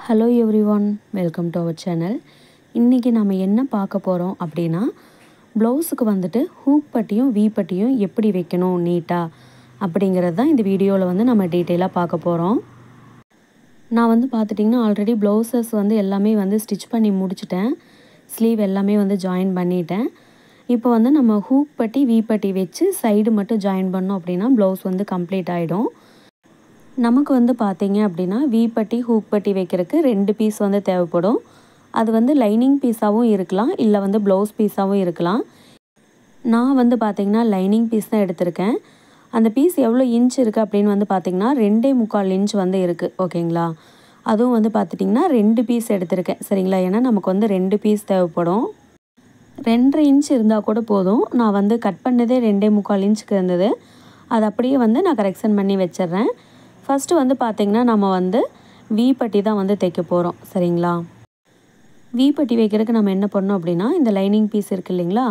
Hello everyone welcome to our channel இன்றைக்கி நம்ம என்ன பார்க்க போகிறோம் அப்படின்னா ப்ளவுஸுக்கு வந்துட்டு ஹூக் பட்டியும் வீ பட்டியும் எப்படி வைக்கணும் நீட்டாக அப்படிங்கிறது தான் இந்த வீடியோவில் வந்து நம்ம டீட்டெயிலாக பார்க்க போகிறோம் நான் வந்து பார்த்துட்டிங்கன்னா ஆல்ரெடி ப்ளவுசஸ் வந்து எல்லாமே வந்து ஸ்டிச் பண்ணி முடிச்சிட்டேன். ஸ்லீவ் எல்லாமே வந்து ஜாயின் பண்ணிட்டேன். இப்போ வந்து நம்ம ஹூக் பட்டி வீ பட்டி வச்சு சைடு மட்டும் ஜாயின் பண்ணோம் அப்படின்னா ப்ளவுஸ் வந்து கம்ப்ளீட் ஆகிடும் நமக்கு வந்து பார்த்தீங்க அப்படின்னா வீப்பட்டி பட்டி ஹூக் பட்டி வைக்கிறதுக்கு ரெண்டு பீஸ் வந்து தேவைப்படும். அது வந்து லைனிங் பீஸாகவும் இருக்கலாம் இல்லை வந்து ப்ளவுஸ் பீஸாகவும் இருக்கலாம். நான் வந்து பார்த்திங்கன்னா லைனிங் பீஸ் தான் எடுத்திருக்கேன். அந்த பீஸ் எவ்வளோ இன்ச் இருக்குது அப்படின்னு வந்து பார்த்திங்கன்னா ரெண்டே முக்கால் இன்ச் வந்து இருக்குது ஓகேங்களா அதுவும் வந்து பார்த்துட்டிங்கன்னா ரெண்டு பீஸ் எடுத்திருக்கேன் சரிங்களா? ஏன்னா நமக்கு வந்து ரெண்டு பீஸ் தேவைப்படும். ரெண்டரை இன்ச் இருந்தால் கூட போதும். நான் வந்து கட் பண்ணதே ரெண்டே முக்கால் இன்ச்சுக்கு இருந்தது. அது அப்படியே வந்து நான் கரெக்ஷன் பண்ணி வச்சிடுறேன். ஃபஸ்ட்டு வந்து பார்த்திங்கன்னா நம்ம வந்து வி பட்டி தான் வந்து தைக்க போகிறோம் சரிங்களா? வி பட்டி வைக்கிறதுக்கு நம்ம என்ன பண்ணோம் அப்படின்னா இந்த லைனிங் பீஸ் இருக்குது இல்லைங்களா?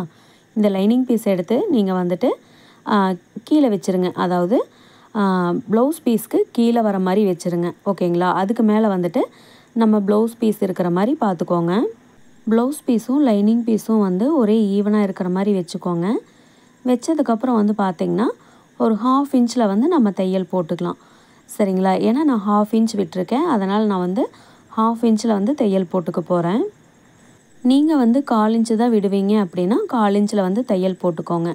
இந்த லைனிங் பீஸ் எடுத்து நீங்கள் வந்துட்டு கீழே வச்சுருங்க. அதாவது ப்ளவுஸ் பீஸ்க்கு கீழே வர மாதிரி வச்சுருங்க. ஓகேங்களா? அதுக்கு மேலே வந்துட்டு நம்ம ப்ளவுஸ் பீஸ் இருக்கிற மாதிரி பார்த்துக்கோங்க ப்ளவுஸ் பீஸும் லைனிங் பீஸும் வந்து ஒரே ஈவனாக இருக்கிற மாதிரி வச்சுக்கோங்க. வச்சதுக்கப்புறம் வந்து பார்த்திங்கன்னா ஒரு ஹாஃப் இன்ச்சில் வந்து நம்ம தையல் போட்டுக்கலாம். சரிங்களா? ஏன்னா நான் ஹாஃப் இன்ச் விட்டுருக்கேன். அதனால் நான் வந்து ஹாஃப் இன்ச்சில் வந்து தையல் போட்டுக்க போகிறேன் நீங்கள் வந்து கால் இன்ச்சு தான் விடுவீங்க அப்படின்னா கால் இன்ச்சில் வந்து தையல் போட்டுக்கோங்க.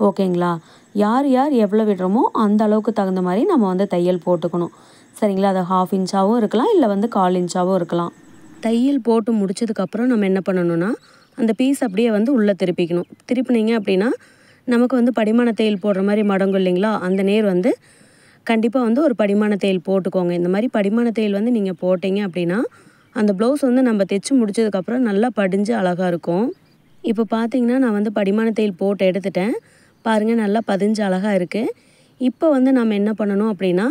ஓகேங்களா? யார் யார் எவ்வளோ விடுறோமோ அந்த அளவுக்கு தகுந்த மாதிரி நம்ம வந்து தையல் போட்டுக்கணும். சரிங்களா? அது ஹாஃப் இன்ச்சாகவும் இருக்கலாம் இல்லை வந்து கால் இன்ச்சாகவும் இருக்கலாம். தையல் போட்டு முடிச்சதுக்கப்புறம் நம்ம என்ன பண்ணணும்னா அந்த பீஸ் அப்படியே வந்து உள்ளே திருப்பிக்கணும். திருப்பினீங்க அப்படின்னா நமக்கு வந்து படிமான தையல் போடுற மாதிரி மடங்கும் இல்லைங்களா? அந்த நேர் வந்து கண்டிப்பாக வந்து ஒரு படிமான தையல் போட்டுக்கோங்க. இந்த மாதிரி படிமான தையல் வந்து நீங்கள் போட்டிங்க அப்படின்னா அந்த ப்ளவுஸ் வந்து நம்ம தைச்சு முடிச்சதுக்கப்புறம் நல்லா படிஞ்சு அழகாக இருக்கும். இப்போ பார்த்தீங்கன்னா நான் வந்து படிமான தையல் போட்டு எடுத்துட்டேன். பாருங்கள் நல்லா பதிஞ்சு அழகாக இருக்குது இப்போ வந்து நம்ம என்ன பண்ணணும் அப்படின்னா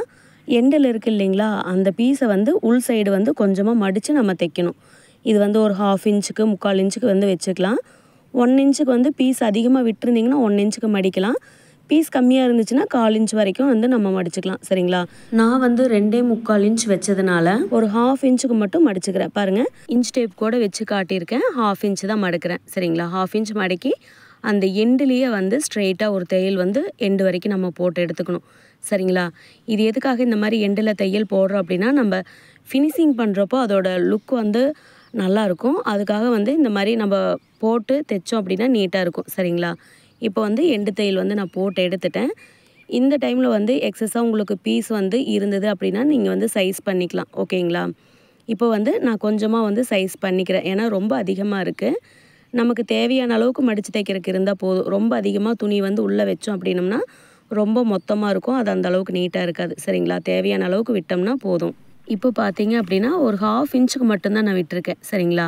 எண்டில் இருக்குது இல்லைங்களா அந்த பீஸை வந்து உள் சைடு வந்து கொஞ்சமாக மடித்து நம்ம தைக்கணும். இது வந்து ஒரு ஹாஃப் இன்ச்சுக்கு முக்கால் இன்ச்சுக்கு வந்து வச்சுக்கலாம். ஒன் இன்ச்சுக்கு வந்து பீஸ் அதிகமாக விட்டுருந்தீங்கன்னா ஒன் இன்ச்சுக்கு மடிக்கலாம். பீஸ் கம்மியாக இருந்துச்சுன்னா கால் இன்ச் வரைக்கும் வந்து நம்ம மடிச்சுக்கலாம் சரிங்களா? நான் வந்து ரெண்டே முக்கால் இன்ச் வச்சதுனால ஒரு ஹாஃப் இன்ச்சுக்கு மட்டும் மடிச்சுக்கிறேன். பாருங்கள் இன்ச் டேப் கூட வச்சு காட்டியிருக்கேன். ஹாஃப் இன்ச் தான் மடக்கிறேன் சரிங்களா? ஹாஃப் இன்ச் மடக்கி அந்த எண்டுலேயே வந்து ஸ்ட்ரெயிட்டாக ஒரு தையல் வந்து எண்டு வரைக்கும் நம்ம போட்டு எடுத்துக்கணும் சரிங்களா? இது எதுக்காக இந்த மாதிரி எண்டில் தையல் போடுறோம் அப்படின்னா நம்ம ஃபினிஷிங் பண்ணுறப்போ அதோட லுக் வந்து நல்லாயிருக்கும் அதுக்காக வந்து இந்த மாதிரி நம்ம போட்டு தைச்சோம் அப்படின்னா நீட்டாக இருக்கும் சரிங்களா? இப்போ வந்து எண்டு தையல் வந்து நான் போட்டு எடுத்துட்டேன். இந்த டைமில் வந்து எக்ஸஸாக உங்களுக்கு பீஸ் வந்து இருந்தது அப்படின்னா நீங்கள் வந்து சைஸ் பண்ணிக்கலாம் ஓகேங்களா? இப்போ வந்து நான் கொஞ்சமாக வந்து சைஸ் பண்ணிக்கிறேன். ஏன்னா ரொம்ப அதிகமாக இருக்குது நமக்கு தேவையான அளவுக்கு மடித்து தைக்கிறதுக்கு இருந்தால் போதும். ரொம்ப அதிகமாக துணி வந்து உள்ளே வச்சோம் அப்படின்னம்னா ரொம்ப மொத்தமாக இருக்கும். அது அந்த அளவுக்கு நீட்டாக இருக்காது. சரிங்களா? தேவையான அளவுக்கு விட்டோம்னா போதும். இப்போ பார்த்தீங்க அப்படின்னா ஒரு ஹாஃப் இன்ச்சுக்கு மட்டும்தான் நான் விட்டுருக்கேன். சரிங்களா?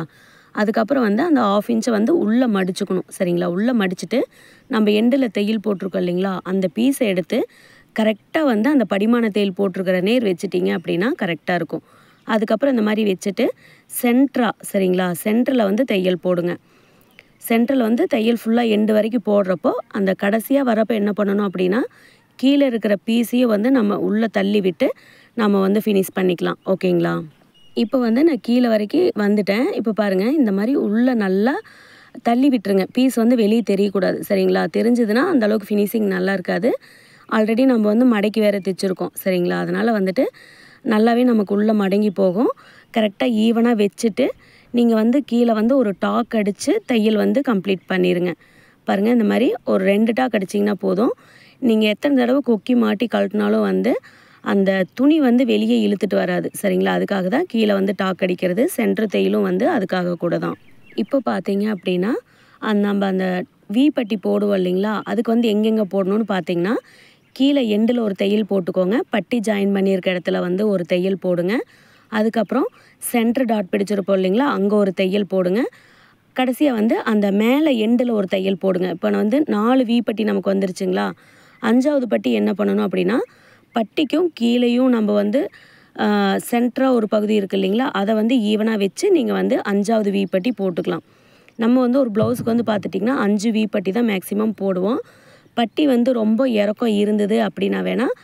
அதுக்கப்புறம் வந்து அந்த ஆஃப் இன்ச்சை வந்து உள்ளே மடிச்சுக்கணும் சரிங்களா? உள்ளே மடிச்சுட்டு நம்ம எண்டில் தையல் போட்டிருக்கோம் இல்லைங்களா? அந்த பீஸை எடுத்து கரெக்டாக வந்து அந்த படிமான தையல் போட்டிருக்கிற நேர் வச்சுட்டிங்க அப்படின்னா கரெக்டாக இருக்கும். அதுக்கப்புறம் இந்த மாதிரி வச்சுட்டு சென்ட்ரா சரிங்களா? சென்டரில் வந்து தையல் போடுங்க. சென்டரில் வந்து தையல் ஃபுல்லாக எண்டு வரைக்கும் போடுறப்போ அந்த கடைசியாக வரப்போ என்ன பண்ணணும் அப்படின்னா கீழே இருக்கிற பீஸையும் வந்து நம்ம உள்ளே தள்ளி விட்டு நம்ம வந்து ஃபினிஷ் பண்ணிக்கலாம். ஓகேங்களா இப்போ வந்து நான் கீழே வரைக்கும் வந்துட்டேன். இப்போ பாருங்கள் இந்த மாதிரி உள்ளே நல்லா தள்ளி விட்டுருங்க. பீஸ் வந்து வெளியே தெரியக்கூடாது சரிங்களா? தெரிஞ்சதுன்னா அந்த அளவுக்கு ஃபினிஷிங் நல்லா இருக்காது. ஆல்ரெடி நம்ம வந்து மடக்கி வேறு தைச்சிருக்கோம் சரிங்களா? அதனால் வந்துட்டு நல்லாவே நமக்கு உள்ளே மடங்கி போகும். கரெக்டாக ஈவனாக வச்சுட்டு நீங்கள் வந்து கீழே வந்து ஒரு டாக் அடித்து தையல் வந்து கம்ப்ளீட் பண்ணிடுங்க பாருங்கள் இந்த மாதிரி ஒரு ரெண்டு டாக் அடிச்சிங்கன்னா போதும். நீங்கள் எத்தனை தடவை கொக்கி மாட்டி கழட்டினாலும் வந்து அந்த துணி வந்து வெளியே இழுத்துட்டு வராது சரிங்களா? அதுக்காக தான் கீழே வந்து டாக் அடிக்கிறது சென்ட்ரு தையலும் வந்து அதுக்காக கூட தான். இப்போ பார்த்தீங்க அப்படின்னா அந்த நம்ம அந்த வீ பட்டி போடுவோம் இல்லைங்களா? அதுக்கு வந்து எங்கெங்கே போடணும்னு பார்த்தீங்கன்னா கீழே எண்டில் ஒரு தையல் போட்டுக்கோங்க. பட்டி ஜாயின் பண்ணியிருக்க இடத்துல வந்து ஒரு தையல் போடுங்க. அதுக்கப்புறம் சென்ட்ரு டாட் பிடிச்சிருப்போம் இல்லைங்களா? அங்கே ஒரு தையல் போடுங்க. கடைசியாக வந்து அந்த மேலே எண்டில் ஒரு தையல் போடுங்க. இப்போ வந்து நாலு வீ பட்டி நமக்கு வந்துருச்சுங்களா? அஞ்சாவது பட்டி என்ன பண்ணணும் அப்படின்னா பட்டிக்கும் கீழேயும் நம்ம வந்து சென்டராக ஒரு பகுதி இருக்குது இல்லைங்களா? அதை வந்து ஈவனாக வச்சு நீங்கள் வந்து அஞ்சாவது வீ பட்டி போட்டுக்கலாம். நம்ம வந்து ஒரு ப்ளவுஸுக்கு வந்து பார்த்துட்டிங்கன்னா அஞ்சு வி பட்டி தான் மேக்ஸிமம் போடுவோம். பட்டி வந்து ரொம்ப இறக்கம் இருந்தது அப்படின்னா வேணால்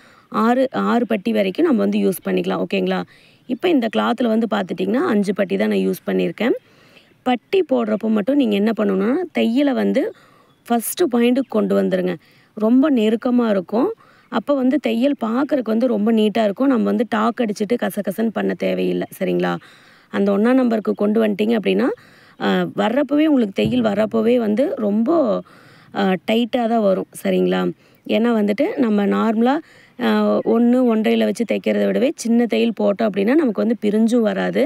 ஆறு ஆறு பட்டி வரைக்கும் நம்ம வந்து யூஸ் பண்ணிக்கலாம். ஓகேங்களா இப்போ இந்த கிளாத்தில் வந்து பார்த்துட்டிங்கன்னா அஞ்சு பட்டி தான் நான் யூஸ் பண்ணியிருக்கேன். பட்டி போடுறப்போ மட்டும் நீங்கள் என்ன பண்ணணும்னா தையலை வந்து ஃபஸ்ட்டு பாயிண்ட்டுக்கு கொண்டு வந்துடுங்க ரொம்ப நெருக்கமாக இருக்கும். அப்போ வந்து தையல் பார்க்குறக்கு வந்து ரொம்ப நீட்டாக இருக்கும். நம்ம வந்து டாக் அடிச்சுட்டு கசகசன்னு பண்ண தேவையில்லை. சரிங்களா? அந்த ஒன்றா நம்பருக்கு கொண்டு வந்துட்டீங்க அப்படின்னா வர்றப்போவே வர்றப்பவே உங்களுக்கு தையல் வர்றப்பவே வந்து ரொம்ப டைட்டாக தான் வரும். சரிங்களா? ஏன்னா வந்துட்டு நம்ம நார்மலாக ஒன்று ஒன்றையில் வச்சு தைக்கிறத விடவே சின்ன தையல் போட்டோம் அப்படின்னா நமக்கு வந்து பிரிஞ்சும் வராது.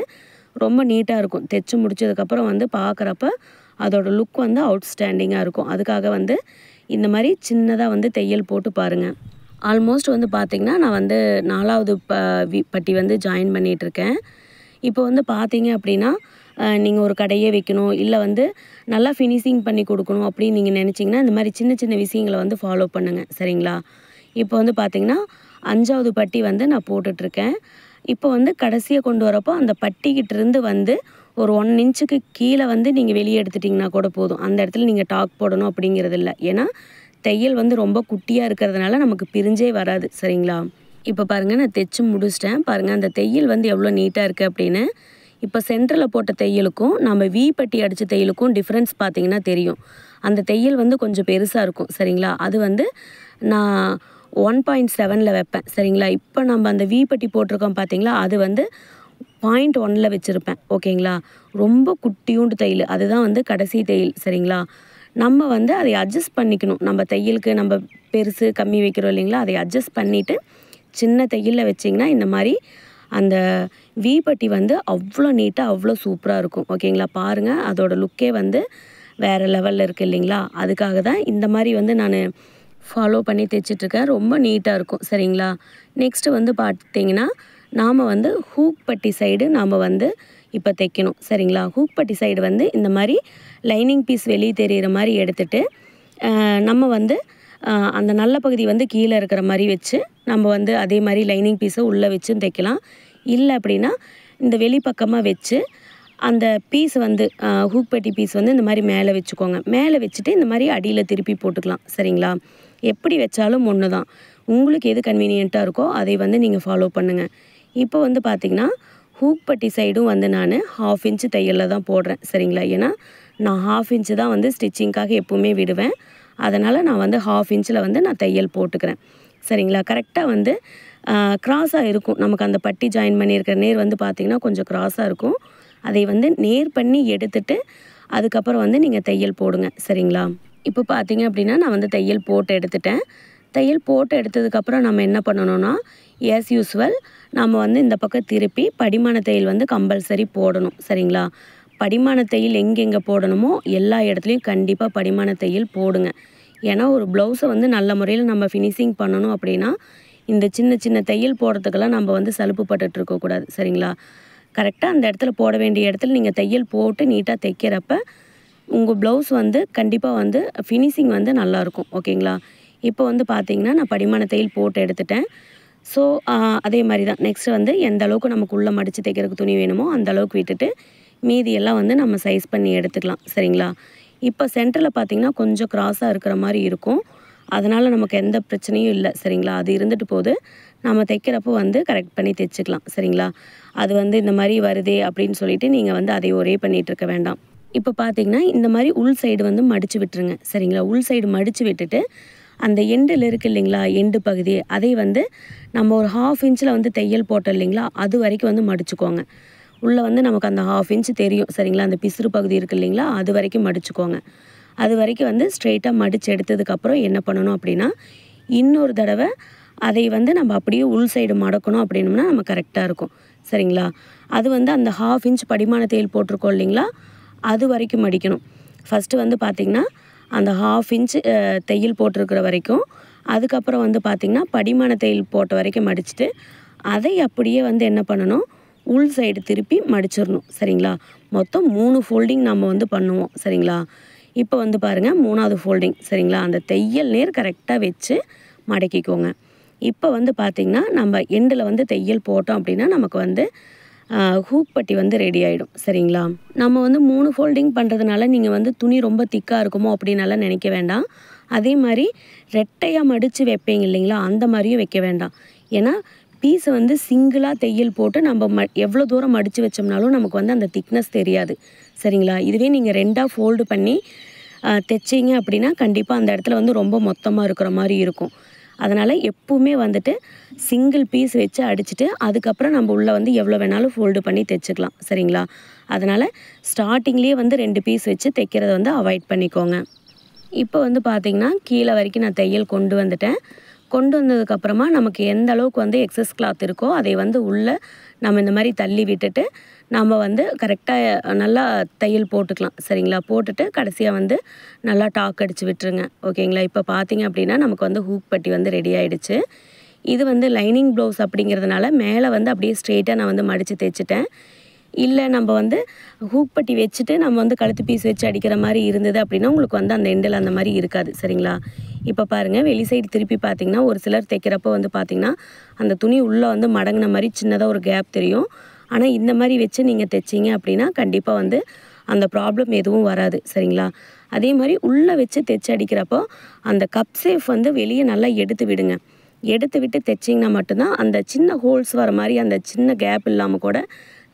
ரொம்ப நீட்டாக இருக்கும். தைச்சு முடிச்சதுக்கப்புறம் வந்து பார்க்குறப்ப அதோடய லுக் வந்து அவுட்ஸ்டாண்டிங்காக இருக்கும். அதுக்காக வந்து இந்த மாதிரி சின்னதாக வந்து தையல் போட்டு பாருங்கள் ஆல்மோஸ்ட் வந்து பார்த்திங்கன்னா நான் வந்து நாலாவது ப வி பட்டி வந்து ஜாயின் பண்ணிகிட்ருக்கேன் இப்போ வந்து பார்த்தீங்க அப்படின்னா நீங்கள் ஒரு கடையே வைக்கணும் இல்லை வந்து நல்லா ஃபினிஷிங் பண்ணி கொடுக்கணும் அப்படின்னு நீங்கள் நினச்சிங்கன்னா இந்த மாதிரி சின்ன சின்ன விஷயங்களை வந்து ஃபாலோ பண்ணுங்கள் சரிங்களா? இப்போ வந்து பார்த்தீங்கன்னா அஞ்சாவது பட்டி வந்து நான் போட்டுட்ருக்கேன் இப்போ வந்து கடைசியாக கொண்டு வரப்போ அந்த பட்டிக்கிட்டேருந்து வந்து ஒரு ஒன் இன்ச்சுக்கு கீழே வந்து நீங்கள் வெளியே எடுத்துட்டிங்கன்னா கூட போதும். அந்த இடத்துல நீங்கள் டாக் போடணும் அப்படிங்கிறது இல்லை. ஏன்னா தையல் வந்து ரொம்ப குட்டியாக இருக்கிறதுனால நமக்கு பிரிஞ்சே வராது சரிங்களா? இப்போ பாருங்கள் நான் தைச்சு முடிச்சிட்டேன். பாருங்கள் அந்த தையல் வந்து எவ்வளோ நீட்டாக இருக்குது அப்படின்னு. இப்போ சென்டரில் போட்ட தையலுக்கும் நம்ம வி பட்டி அடித்த தையலுக்கும் டிஃப்ரென்ஸ் பார்த்தீங்கன்னா தெரியும். அந்த தையல் வந்து கொஞ்சம் பெருசாக இருக்கும் சரிங்களா? அது வந்து நான் ஒன் பாயிண்ட் செவனில் வைப்பேன் சரிங்களா? இப்போ நம்ம அந்த வி பட்டி போட்டிருக்கோம் பார்த்தீங்களா அது வந்து பாயிண்ட் ஒன்னில் வச்சுருப்பேன் ஓகேங்களா? ரொம்ப குட்டியூண்டு தையல். அதுதான் வந்து கடைசி தையல் சரிங்களா? நம்ம வந்து அதை அட்ஜஸ்ட் பண்ணிக்கணும். நம்ம தையலுக்கு நம்ம பெருசு கம்மி வைக்கிறோம் இல்லைங்களா? அதை அட்ஜஸ்ட் பண்ணிவிட்டு சின்ன தையலில் வச்சிங்கன்னா இந்த மாதிரி அந்த விபட்டி வந்து அவ்வளோ நீட்டாக அவ்வளோ சூப்பராக இருக்கும். ஓகேங்களா? பாருங்கள் அதோட லுக்கே வந்து வேறு லெவலில் இருக்குது இல்லைங்களா? அதுக்காக தான் இந்த மாதிரி வந்து நான் ஃபாலோ பண்ணி தைச்சிட்ருக்கேன். ரொம்ப நீட்டாக இருக்கும். சரிங்களா? நெக்ஸ்ட்டு வந்து பார்த்தீங்கன்னா நாம் வந்து ஹூக் பட்டி சைடு நாம் வந்து இப்போ தைக்கணும். சரிங்களா? ஹூக் பட்டி சைடு வந்து இந்த மாதிரி லைனிங் பீஸ் வெளியே தெரிகிற மாதிரி எடுத்துகிட்டு நம்ம வந்து அந்த நல்ல பகுதி வந்து கீழே இருக்கிற மாதிரி வச்சு நம்ம வந்து அதே மாதிரி லைனிங் பீஸை உள்ளே வச்சும் தைக்கலாம். இல்லை அப்படின்னா இந்த வெளிப்பக்கமாக வச்சு அந்த பீஸ் வந்து ஹூக் பெட்டி பீஸ் வந்து இந்த மாதிரி மேலே வச்சுக்கோங்க. மேலே வச்சுட்டு இந்த மாதிரி அடியில் திருப்பி போட்டுக்கலாம். சரிங்களா? எப்படி வச்சாலும் ஒன்று தான் உங்களுக்கு எது கன்வீனியண்ட்டாக இருக்கோ அதை வந்து நீங்கள் ஃபாலோ பண்ணுங்கள் இப்போ வந்து பார்த்திங்கன்னா ஹூக் பட்டி சைடும் வந்து நான் ஹாஃப் இன்ச்சு தையலில் தான் போடுறேன் சரிங்களா? ஏன்னா நான் ஹாஃப் இன்ச்சு தான் வந்து ஸ்டிச்சிங்க்காக எப்போவுமே விடுவேன். அதனால் நான் வந்து ஹாஃப் இன்ச்சில் வந்து நான் தையல் போட்டுக்கிறேன் சரிங்களா? கரெக்டாக வந்து க்ராஸாக இருக்கும். நமக்கு அந்த பட்டி ஜாயின் பண்ணியிருக்கிற நேர் வந்து பார்த்திங்கன்னா கொஞ்சம் க்ராஸாக இருக்கும். அதை வந்து நேர் பண்ணி எடுத்துட்டு அதுக்கப்புறம் வந்து நீங்கள் தையல் போடுங்க சரிங்களா? இப்போ பார்த்தீங்க அப்படின்னா நான் வந்து தையல் போட்டு எடுத்துட்டேன். தையல் போட்டு எடுத்ததுக்கப்புறம் நம்ம என்ன பண்ணணும்னா எஸ் யூஸ்வல் நம்ம வந்து இந்த பக்கம் திருப்பி படிமான தையல் வந்து கம்பல்சரி போடணும். சரிங்களா? படிமான தையல் எங்கெங்கே போடணுமோ எல்லா இடத்துலையும் கண்டிப்பாக படிமான தையல் போடுங்க. ஏன்னா ஒரு ப்ளவுஸை வந்து நல்ல முறையில் நம்ம ஃபினிஷிங் பண்ணணும் அப்படின்னா இந்த சின்ன சின்ன தையல் போடுறதுக்கெல்லாம் நம்ம வந்து சலுப்பு பட்டுட்டு இருக்கக்கூடாது. சரிங்களா? கரெக்டாக அந்த இடத்துல போட வேண்டிய இடத்துல நீங்கள் தையல் போட்டு நீட்டாக தைக்கிறப்ப உங்கள் ப்ளவுஸ் வந்து கண்டிப்பாக வந்து ஃபினிஷிங் வந்து நல்லாயிருக்கும் ஓகேங்களா? இப்போ வந்து பார்த்திங்கன்னா நான் படிமான தையல் போட்டு எடுத்துட்டேன். ஸோ அதே மாதிரி தான். நெக்ஸ்ட்டு வந்து எந்த அளவுக்கு நமக்கு உள்ளே மடித்து தைக்கிறதுக்கு துணி வேணுமோ அந்த அளவுக்கு விட்டுட்டு மீதியெல்லாம் வந்து நம்ம சைஸ் பண்ணி எடுத்துக்கலாம். சரிங்களா? இப்போ சென்டரில் பார்த்தீங்கன்னா கொஞ்சம் க்ராஸாக இருக்கிற மாதிரி இருக்கும். அதனால் நமக்கு எந்த பிரச்சனையும் இல்லை. சரிங்களா? அது இருந்துட்டு போது நம்ம தைக்கிறப்போ வந்து கரெக்ட் பண்ணி தைச்சிக்கலாம். சரிங்களா? அது வந்து இந்த மாதிரி வருதே அப்படின்னு சொல்லிவிட்டு நீங்கள் வந்து அதை ஒரே பண்ணிகிட்டு இருக்க வேண்டாம். இப்போ பார்த்தீங்கன்னா இந்த மாதிரி உள் சைடு வந்து மடித்து விட்டுருங்க. சரிங்களா? உள் சைடு மடித்து விட்டுட்டு அந்த எண்டில் இருக்குது இல்லைங்களா எண்டு பகுதி அதை வந்து நம்ம ஒரு ஹாஃப் இன்ச்சில் வந்து தையல் போட்டோம் இல்லைங்களா அது வரைக்கும் வந்து மடிச்சுக்கோங்க. உள்ளே வந்து நமக்கு அந்த ஹாஃப் இன்ச் தெரியும் சரிங்களா? அந்த பிசுறு பகுதி இருக்குது இல்லைங்களா அது வரைக்கும் மடிச்சுக்கோங்க. அது வரைக்கும் வந்து ஸ்ட்ரெயிட்டாக மடித்து எடுத்ததுக்கப்புறம் என்ன பண்ணணும் அப்படின்னா இன்னொரு தடவை அதை வந்து நம்ம அப்படியே உள் சைடு மடக்கணும் அப்படின்னம்னா நம்ம கரெக்டாக இருக்கும் சரிங்களா? அது வந்து அந்த ஹாஃப் இன்ச் படிமான தையல் போட்டிருக்கோம் இல்லைங்களா அது வரைக்கும் மடிக்கணும். ஃபஸ்ட்டு வந்து பார்த்திங்கன்னா அந்த ஹாஃப் இன்ச் தையல் போட்டிருக்கிற வரைக்கும். அதுக்கப்புறம் வந்து பார்த்திங்கன்னா படிமான தையல் போட்ட வரைக்கும் மடிச்சுட்டு அதை அப்படியே வந்து என்ன பண்ணணும்? உள் சைடு திருப்பி மடிச்சிடணும். சரிங்களா? மொத்தம் மூணு ஃபோல்டிங் நம்ம வந்து பண்ணுவோம். சரிங்களா? இப்போ வந்து பாருங்கள் மூணாவது ஃபோல்டிங் சரிங்களா? அந்த தையல் நேர் கரெக்டாக வச்சு மடக்கிக்கோங்க. இப்போ வந்து பார்த்திங்கன்னா நம்ம எண்டில் வந்து தையல் போட்டோம் அப்படின்னா நமக்கு வந்து ஹூக் பட்டி வந்து ரெடி ஆகிடும் சரிங்களா? நம்ம வந்து மூணு ஃபோல்டிங் பண்ணுறதுனால நீங்கள் வந்து துணி ரொம்ப திக்காக இருக்குமோ அப்படின்னாலாம் நினைக்க வேண்டாம். அதே மாதிரி ரெட்டையாக மடித்து வைப்பீங்க இல்லைங்களா? அந்த மாதிரியும் வைக்க வேண்டாம். ஏன்னா பீஸை வந்து சிங்கிளாக தையல் போட்டு நம்ம ம எவ்வளோ தூரம் மடித்து வச்சோம்னாலும் நமக்கு வந்து அந்த திக்னஸ் தெரியாது. சரிங்களா? இதுவே நீங்கள் ரெண்டாக ஃபோல்டு பண்ணி தைச்சிங்க தைச்சீங்க அப்படின்னா கண்டிப்பாக அந்த இடத்துல வந்து ரொம்ப மொத்தமாக இருக்கிற மாதிரி இருக்கும். அதனால் எப்பவுமே வந்துட்டு சிங்கிள் பீஸ் வச்சு அடிச்சுட்டு அதுக்கப்புறம் நம்ம உள்ளே வந்து எவ்வளோ வேணாலும் ஃபோல்டு பண்ணி தைச்சிக்கலாம். சரிங்களா? அதனால் ஸ்டார்டிங்லேயே வந்து ரெண்டு பீஸ் வச்சு தைக்கிறத வந்து அவாய்ட் பண்ணிக்கோங்க. இப்போ வந்து பார்த்திங்கன்னா கீழே வரைக்கும் நான் தையல் கொண்டு வந்துட்டேன். கொண்டு வந்ததுக்கப்புறமா நமக்கு எந்த அளவுக்கு வந்து எக்ஸஸ் கிளாத் இருக்கோ அதை வந்து உள்ளே நம்ம இந்த மாதிரி தள்ளி விட்டுட்டு நம்ம வந்து கரெக்டாக நல்லா தையல் போட்டுக்கலாம். சரிங்களா? போட்டுட்டு கடைசியாக வந்து நல்லா டாக் அடித்து விட்டுருங்க. ஓகேங்களா? இப்போ பார்த்தீங்க அப்படின்னா நமக்கு வந்து ஹூக் பட்டி வந்து ரெடி ஆகிடுச்சு இது வந்து லைனிங் ப்ளவுஸ் அப்படிங்கிறதுனால மேலே வந்து அப்படியே ஸ்ட்ரெயிட்டாக நான் வந்து மடித்து தைச்சிட்டேன். இல்லை நம்ம வந்து ஹூக் பட்டி வச்சுட்டு நம்ம வந்து கழுத்து பீஸ் வச்சு அடிக்கிற மாதிரி இருந்தது அப்படின்னா உங்களுக்கு வந்து அந்த எண்டில் அந்த மாதிரி இருக்காது. சரிங்களா? இப்போ பாருங்கள் வெளி சைடு திருப்பி பார்த்தீங்கன்னா ஒரு சிலர் தைக்கிறப்போ வந்து பார்த்திங்கன்னா அந்த துணி உள்ளே வந்து மடங்கின மாதிரி சின்னதாக ஒரு கேப் தெரியும். ஆனால் இந்த மாதிரி வச்சு நீங்கள் தைச்சிங்க அப்படின்னா கண்டிப்பாக வந்து அந்த ப்ராப்ளம் எதுவும் வராது. சரிங்களா? அதே மாதிரி உள்ளே வச்சு தைச்சு அடிக்கிறப்போ அந்த கப் சேஃப் வந்து வெளியே நல்லா எடுத்து விடுங்க. எடுத்து விட்டு தைச்சிங்கன்னா மட்டும்தான் அந்த சின்ன ஹோல்ஸ் வர மாதிரி அந்த சின்ன கேப் இல்லாமல் கூட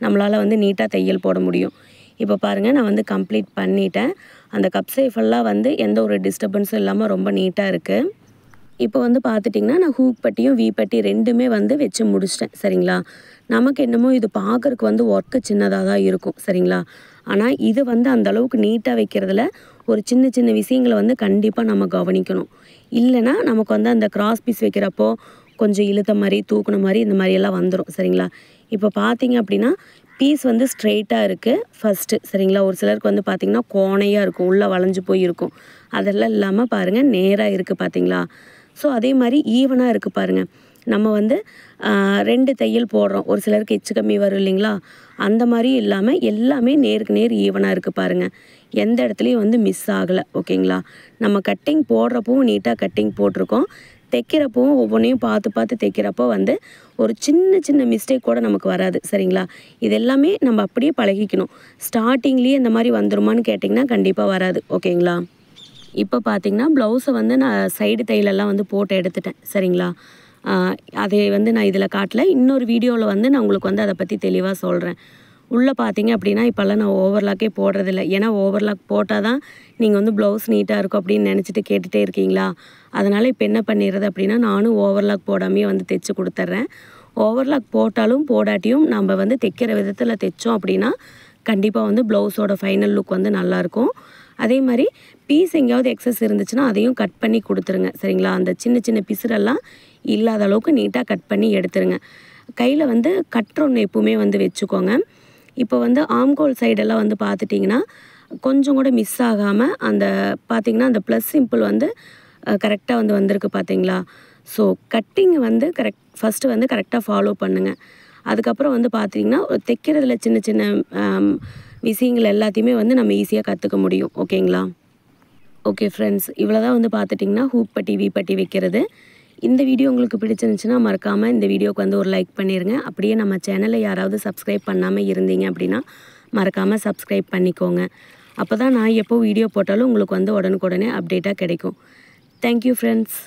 நம்மளால் வந்து நீட்டாக தையல் போட முடியும். இப்போ பாருங்கள் நான் வந்து கம்ப்ளீட் பண்ணிட்டேன். அந்த கப் சேஃபெல்லாம் வந்து எந்த ஒரு டிஸ்டர்பன்ஸும் இல்லாமல் ரொம்ப நீட்டாக இருக்குது இப்போ வந்து பார்த்துட்டிங்கன்னா நான் ஹூக் பட்டியும் வி பட்டி ரெண்டுமே வந்து வச்சு முடிச்சிட்டேன். சரிங்களா? நமக்கு என்னமோ இது பார்க்கறக்கு வந்து ஒர்க்கு சின்னதாக தான் இருக்கும். சரிங்களா? ஆனால் இது வந்து அந்த அளவுக்கு நீட்டாக வைக்கிறதுல ஒரு சின்ன சின்ன விஷயங்களை வந்து கண்டிப்பாக நம்ம கவனிக்கணும். இல்லைன்னா நமக்கு வந்து அந்த கிராஸ் பீஸ் வைக்கிறப்போ கொஞ்சம் இழுத்த மாதிரி தூக்குன மாதிரி இந்த மாதிரியெல்லாம் வந்துடும் சரிங்களா? இப்போ பார்த்தீங்க அப்படின்னா பீஸ் வந்து ஸ்ட்ரெயிட்டாக இருக்குது ஃபஸ்ட்டு சரிங்களா? ஒரு சிலருக்கு வந்து பார்த்திங்கன்னா கோணையாக இருக்கும். உள்ளே வளைஞ்சு போய் இருக்கும் அதெல்லாம் இல்லாமல் பாருங்கள் நேராக இருக்குது பார்த்தீங்களா? ஸோ அதே மாதிரி ஈவனாக இருக்குது பாருங்கள் நம்ம வந்து ரெண்டு தையல் போடுறோம். ஒரு சிலருக்கு எச்சு கம்மி வரும் இல்லைங்களா? அந்த மாதிரி இல்லாமல் எல்லாமே நேருக்கு நேர் ஈவனாக இருக்குது பாருங்கள் எந்த இடத்துலையும் வந்து மிஸ் ஆகலை ஓகேங்களா? நம்ம கட்டிங் போடுறப்பவும் நீட்டாக கட்டிங் போட்டிருக்கோம். தைக்கிறப்பவும் ஒவ்வொன்றையும் பார்த்து பார்த்து தைக்கிறப்போ வந்து ஒரு சின்ன சின்ன மிஸ்டேக் கூட நமக்கு வராது சரிங்களா? இது எல்லாமே நம்ம அப்படியே பழகிக்கணும். ஸ்டார்டிங்லேயே இந்த மாதிரி வந்துருமான்னு கேட்டிங்கன்னா கண்டிப்பாக வராது ஓகேங்களா? இப்போ பார்த்தீங்கன்னா ப்ளவுஸை வந்து நான் சைடு தையிலெல்லாம் வந்து போட்டு எடுத்துட்டேன். சரிங்களா? அதை வந்து நான் இதில் காட்டல. இன்னொரு வீடியோவில் வந்து நான் உங்களுக்கு வந்து அதை பற்றி தெளிவாக சொல்கிறேன் உள்ளே பார்த்தீங்க அப்படின்னா இப்போல்லாம் நான் ஓவர்லாக்கே போடுறதில்ல. ஏன்னா ஓவர்லாக் போட்டால் தான் நீங்கள் வந்து ப்ளவுஸ் நீட்டாக இருக்கும் அப்படின்னு நினச்சிட்டு கேட்டுகிட்டே இருக்கீங்களா? அதனால் இப்போ என்ன பண்ணிடுறது அப்படின்னா நானும் ஓவர்லாக் போடாமையே வந்து தைச்சி கொடுத்துட்றேன். ஓவர்லாக் போட்டாலும் போடாட்டியும் நம்ம வந்து தைக்கிற விதத்தில் தைச்சோம் அப்படின்னா கண்டிப்பாக வந்து ப்ளவுஸோட ஃபைனல் லுக் வந்து நல்லாயிருக்கும். அதே மாதிரி பீஸ் எங்கேயாவது எக்ஸஸ் இருந்துச்சுன்னா அதையும் கட் பண்ணி கொடுத்துருங்க. சரிங்களா? அந்த சின்ன சின்ன பிசுரெல்லாம் இல்லாத அளவுக்கு நீட்டாக கட் பண்ணி எடுத்துருங்க. கையில் வந்து கட்டுற ஒன்று எப்பவுமே வந்து வச்சுக்கோங்க. இப்போ வந்து ஆம்கோல் சைடெல்லாம் வந்து பார்த்துட்டிங்கன்னா கொஞ்சம் கூட மிஸ் ஆகாமல் அந்த பார்த்திங்கன்னா அந்த ப்ளஸ் சிம்பிள் வந்து கரெக்டாக வந்து வந்திருக்கு பார்த்தீங்களா? ஸோ கட்டிங் வந்து கரெக்ட் ஃபஸ்ட்டு வந்து கரெக்டாக ஃபாலோ பண்ணுங்கள் அதுக்கப்புறம் வந்து பார்த்தீங்கன்னா தைக்கிறதுல சின்ன சின்ன விஷயங்கள் எல்லாத்தையுமே வந்து நம்ம ஈஸியாக கற்றுக்க முடியும். ஓகேங்களா? ஓகே ஃப்ரெண்ட்ஸ் இவ்வளோ தான் வந்து பார்த்துட்டிங்கன்னா ஹூக் பட்டி வி பட்டி வைக்கிறது. இந்த வீடியோ உங்களுக்கு பிடிச்சிருந்துச்சுன்னா மறக்காமல் இந்த வீடியோக்கு வந்து ஒரு லைக் பண்ணிடுங்க அப்படியே நம்ம சேனலை யாராவது சப்ஸ்கிரைப் பண்ணாமல் இருந்தீங்க அப்படின்னா மறக்காமல் சப்ஸ்கிரைப் பண்ணிக்கோங்க. அப்போ தான் நான் எப்போ வீடியோ போட்டாலும் உங்களுக்கு வந்து உடனுக்குடனே அப்டேட்டாக கிடைக்கும். Thank you friends